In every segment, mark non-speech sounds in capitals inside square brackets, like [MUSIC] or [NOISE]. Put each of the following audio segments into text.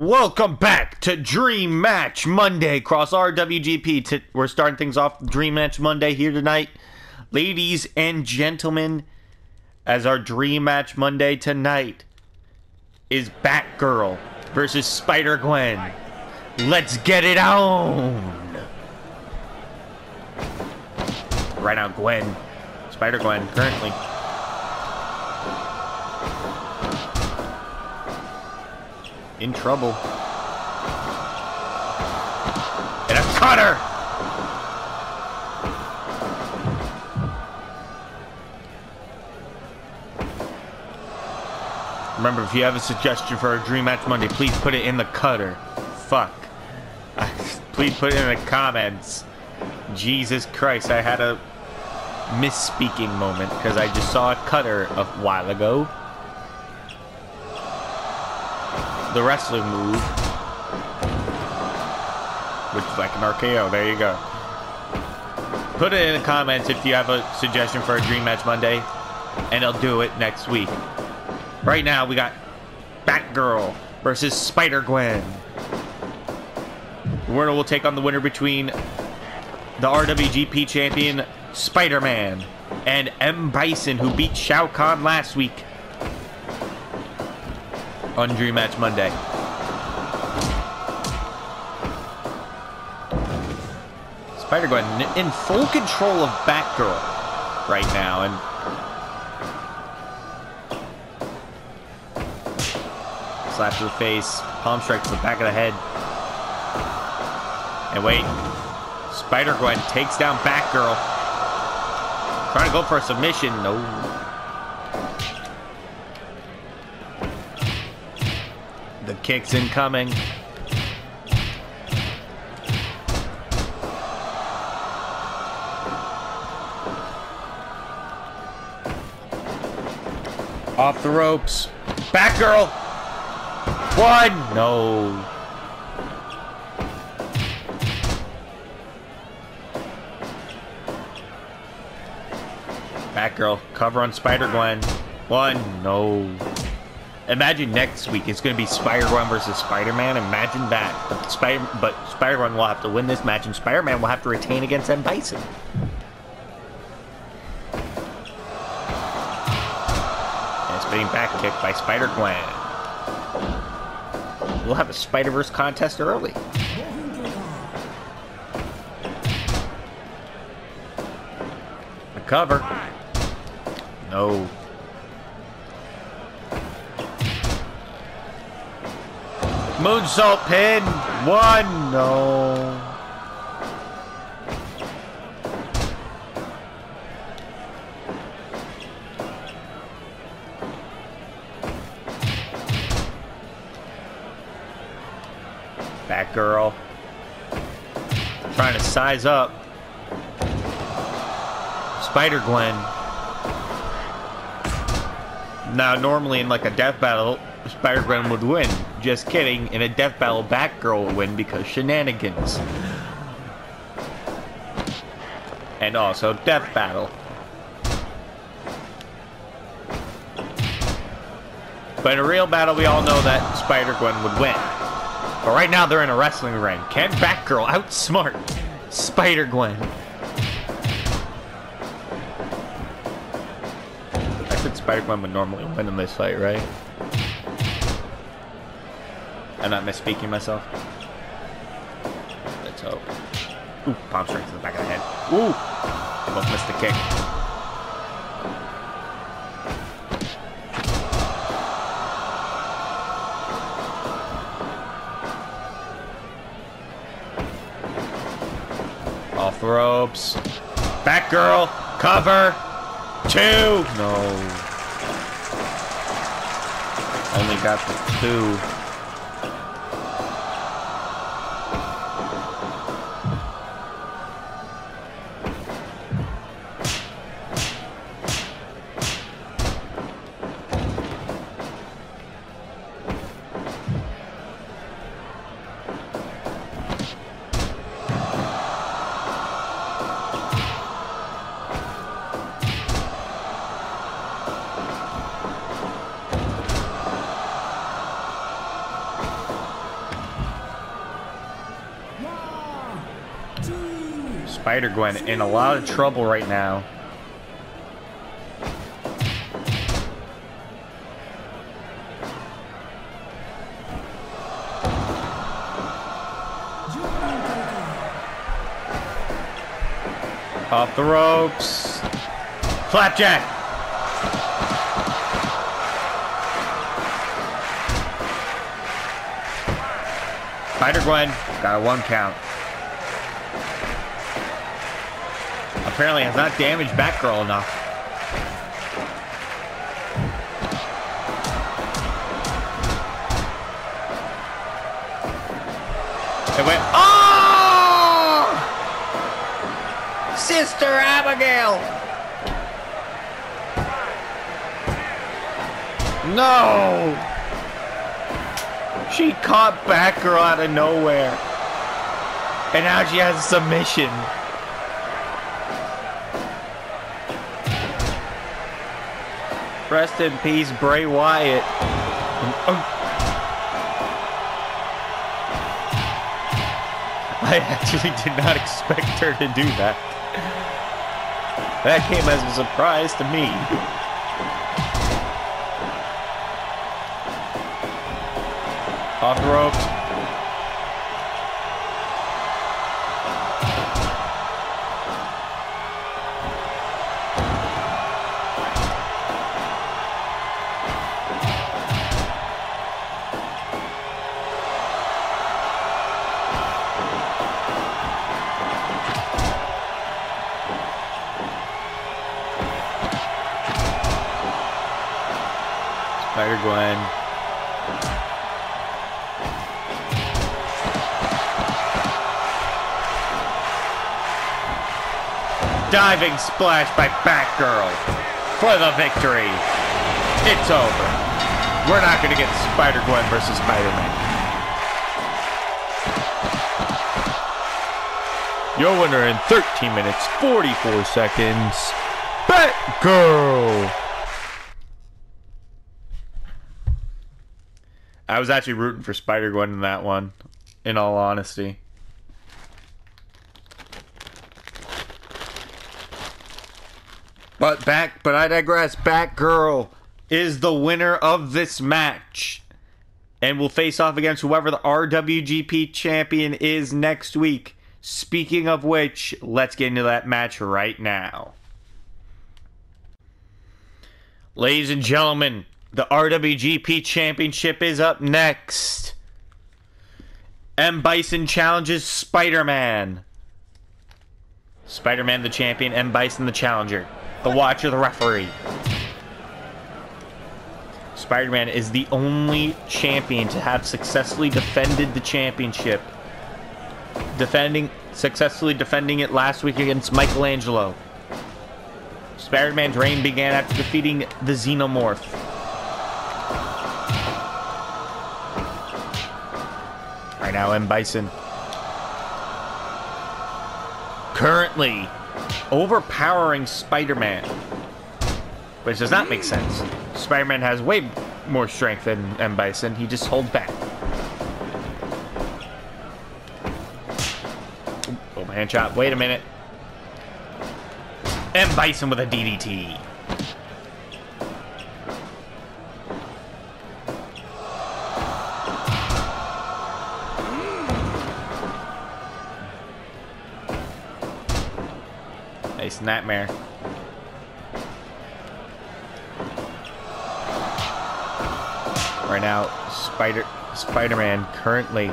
Welcome back to Dream Match Monday across RWGP. T- we're starting things off Dream Match Monday here tonight. Ladies and gentlemen, as our Dream Match Monday tonight is Batgirl versus Spider Gwen. Let's get it on! Right now, Gwen. Spider Gwen currently. In trouble. And a cutter! Remember, if you have a suggestion for a Dream Match Monday, please put it in the cutter. Fuck. [LAUGHS] please put it in the comments. Jesus Christ, I had a misspeaking moment because I just saw a cutter a while ago. The wrestling move, which is like an RKO. There you go. Put it in the comments if you have a suggestion for a Dream Match Monday, and I'll do it next week. Right now, we got Batgirl versus Spider Gwen. The winner will take on the winner between the RWGP champion Spider Man and M. Bison, who beat Shao Kahn last week on Dream Match Monday. Spider Gwen in full control of Batgirl right now, and slap to the face, palm strike to the back of the head. And wait, Spider Gwen takes down Batgirl. Trying to go for a submission. No. Kick's incoming. Off the ropes. Batgirl. One. No. Batgirl, cover on Spider-Gwen. One, no. Imagine next week it's going to be Spider-Gwen versus Spider-Man. Imagine that. But, Spider- but Spider-Gwen will have to win this match, and Spider-Man will have to retain against M. Bison. And spinning back kick by Spider-Gwen. We'll have a Spider-Verse contest early. A cover. No. Moonsault pin. One. No. Batgirl. Trying to size up. Spider Gwen. Now, normally in like a death battle, Spider Gwen would win. Just kidding. In a death battle, Batgirl would win because shenanigans. And also death battle. But in a real battle, we all know that Spider Gwen would win. But right now, they're in a wrestling ring. Can Batgirl outsmart Spider Gwen? I said Spider Gwen would normally win in this fight, right? I'm not misspeaking myself. Let's hope. Ooh, palm strike to the back of the head. Ooh! They both missed the kick. Off the ropes. Batgirl, cover. Two. No. Only got the two. Spider Gwen in a lot of trouble right now. Off the ropes. Flapjack. Spider Gwen got a one count. Apparently has not damaged Batgirl enough. It went. Oh! Sister Abigail! No! She caught Batgirl out of nowhere. And now she has a submission. Rest in peace, Bray Wyatt. [LAUGHS] I actually did not expect her to do that. That came as a surprise to me. Off the. Spider Gwen. Diving splash by Batgirl for the victory. It's over. We're not going to get Spider Gwen versus Spider Man. Your winner in 13 minutes 44 seconds, Batgirl. I was actually rooting for Spider Gwen in that one, in all honesty. But back, but I digress. Batgirl is the winner of this match, and will face off against whoever the RWGP champion is next week. Speaking of which, let's get into that match right now. Ladies and gentlemen, the RWGP Championship is up next. M. Bison challenges Spider Man. Spider Man the champion, M. Bison the challenger. The Watcher the referee. Spider Man is the only champion to have successfully defended the championship. Defending successfully defending it last week against Michelangelo. Spider Man's reign began after defeating the Xenomorph. Right now, M. Bison. Currently overpowering Spider-Man. Which does not make sense. Spider-Man has way more strength than M. Bison. He just holds back. Oh, hand shot. Wait a minute. M. Bison with a DDT. Nice nightmare. Right now, Spider Spider-Man currently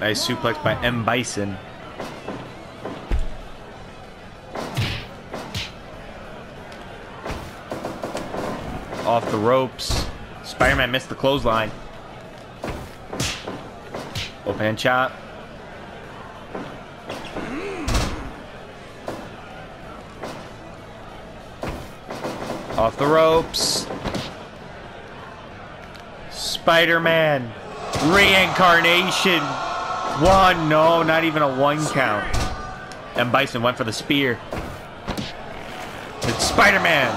Nice suplex by M. Bison. Off the ropes. Spider-Man missed the clothesline. Open chop. Off the ropes. Spider-Man. Reincarnation. One. No, not even a one count. And Bison went for the spear. It's Spider-Man.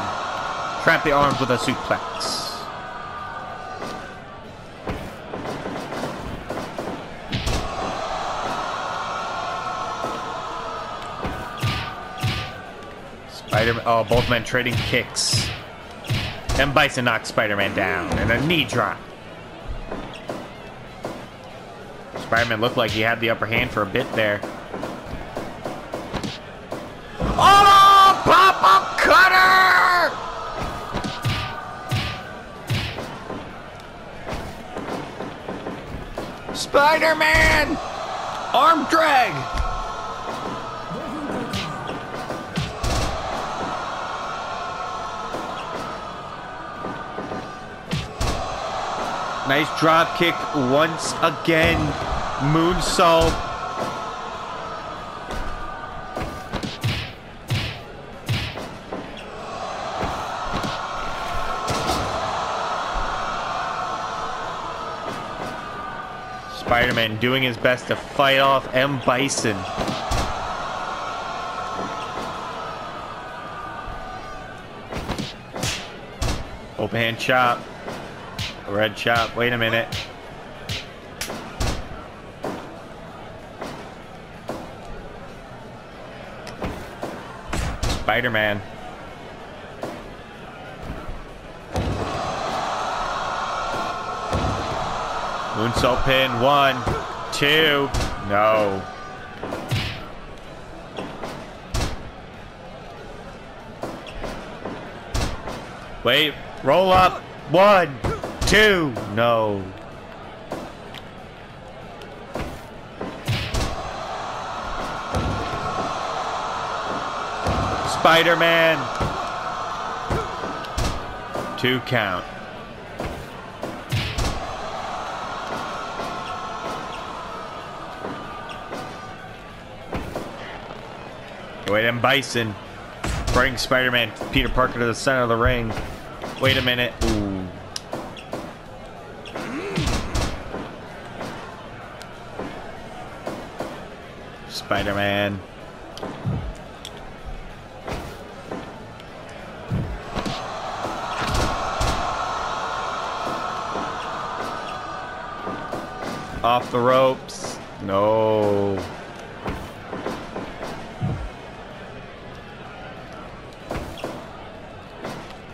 Trap the arms with a suplex. Spider Oh, uh, both men trading kicks. And Bison knocks Spider Man down. And a knee drop. Spider Man looked like he had the upper hand for a bit there. Oh! Pop up cutter! Spider Man! Arm drag! Nice drop kick once again. Moonsault. Spider-Man doing his best to fight off M. Bison. Open hand chop. Red chop. Wait a minute. Spider-Man. Moonsault pin. One, two. No. Wait. Roll up. One, two. No. Spider-Man. Two count. Wait, and Bison. Bring Spider-Man Peter Parker to the center of the ring. Wait a minute. Ooh. Spider-Man. Off the ropes. No.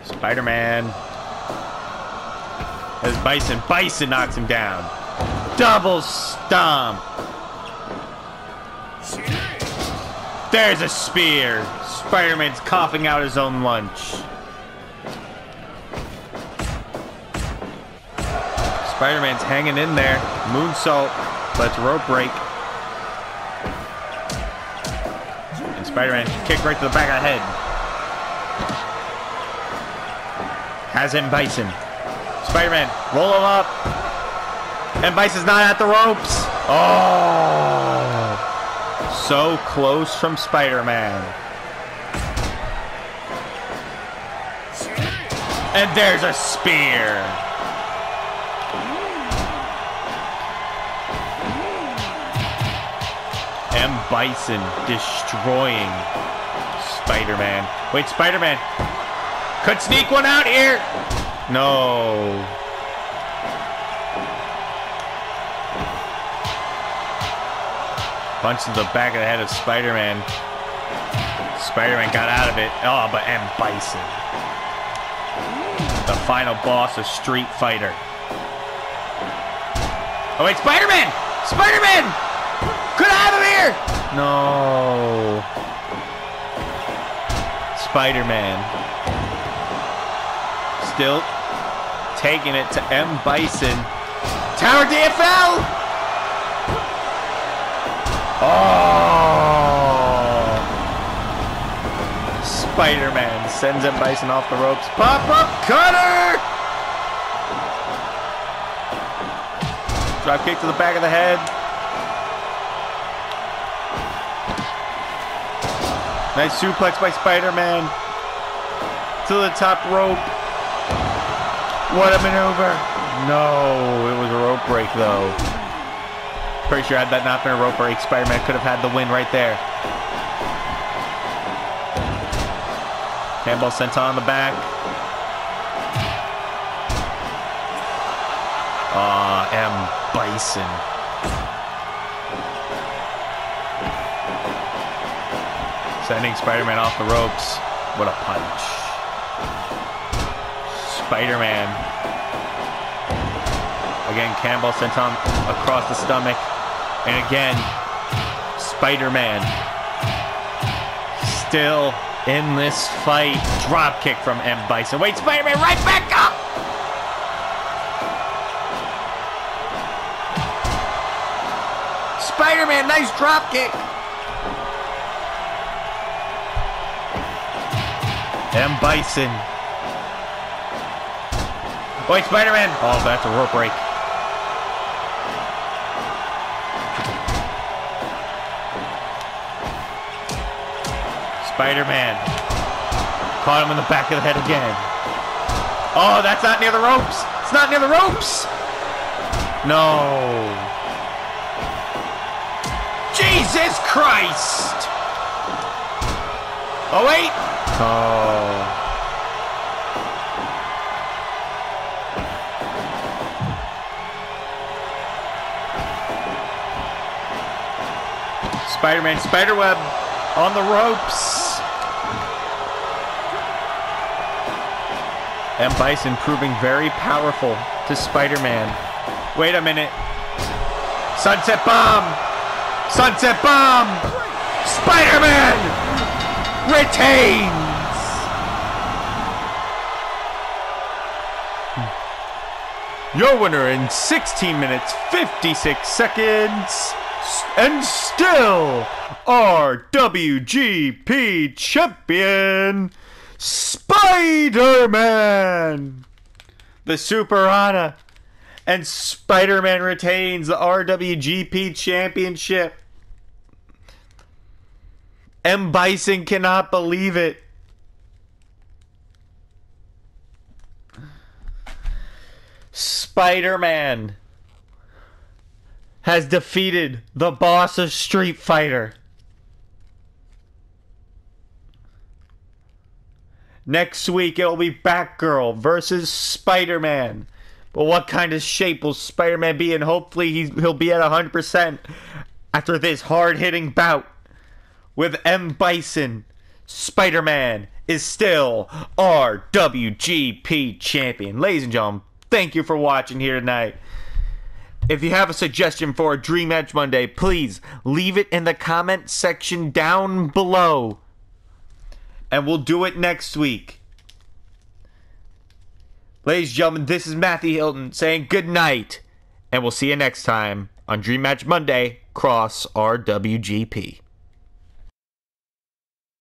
Spider-Man. As Bison. Bison knocks him down. Double stomp. There's a spear. Spider-Man's coughing out his own lunch. Spider-Man's hanging in there. Moonsault. Let's rope break. And Spider-Man kick right to the back of the head. Has him Bison. Spider-Man, roll him up. And Bison's not at the ropes. Oh. So close from Spider-Man. And there's a spear. M. Bison destroying Spider-Man. Wait, Spider-Man. Could sneak one out here. No. Punch to the back of the head of Spider-Man. Spider-Man got out of it. Oh, but M. Bison. The final boss of Street Fighter. Oh, wait, Spider-Man! Spider-Man! I have him here? No. Spider-Man. Still taking it to M. Bison. Tower DFL! Oh! Spider-Man sends him Bison off the ropes. Pop-up cutter! Drop kick to the back of the head. Nice suplex by Spider-Man. To the top rope. What a maneuver. No, it was a rope break though. Pretty sure had that not been a rope break, Spider-Man could have had the win right there. Handball sent on the back. Ah, M. Bison. Sending Spider-Man off the ropes. What a punch. Spider Man. Again, Campbell sent him across the stomach. And again, Spider Man. Still in this fight. Drop kick from M. Bison. Wait, Spider Man right back up! Spider Man, nice drop kick. M. Bison. Wait, Spider Man. Oh, that's a rope break. Spider Man. Caught him in the back of the head again. Oh, that's not near the ropes. It's not near the ropes. No. Jesus Christ! Oh, wait! Oh. Spider-Man spiderweb on the ropes. M. Bison proving very powerful to Spider-Man. Wait a minute. Sunset Bomb! Sunset Bomb! Spider-Man retains! Hmm. Your winner in 16 minutes, 56 seconds, and still RWGP champion, Spider-Man! The Super Ana and Spider-Man retains the RWGP Championship. M. Bison cannot believe it. Spider-Man has defeated the boss of Street Fighter. Next week it'll be Batgirl versus Spider-Man. But what kind of shape will Spider-Man be in? Hopefully he's, he'll be at 100% after this hard-hitting bout with M. Bison. Spider-Man is still RWGP champion. Ladies and gentlemen, thank you for watching here tonight. If you have a suggestion for a Dream Match Monday, please leave it in the comment section down below. And we'll do it next week. Ladies and gentlemen, this is Matthew Hilton saying good night. And we'll see you next time on Dream Match Monday, Cross RWGP.